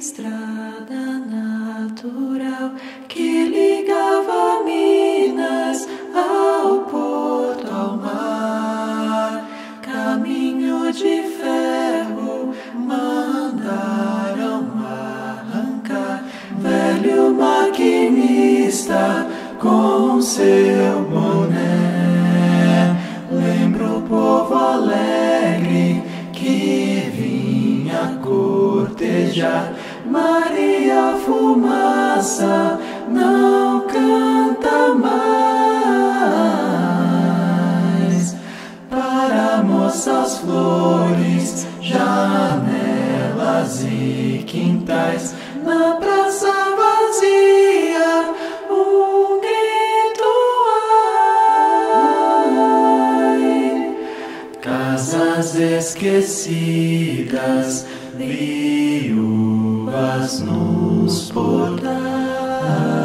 estrada natural que ligava Minas ao porto, ao mar, caminho de ferro mandaram arrancar. Velho maquinista com seu boné. Lembro o povo alegre que vinha cortejar. Maria Fumaça não canta mais. Para moças flores, janelas e quintais, na praça Esquecidas, viúvas nos portais.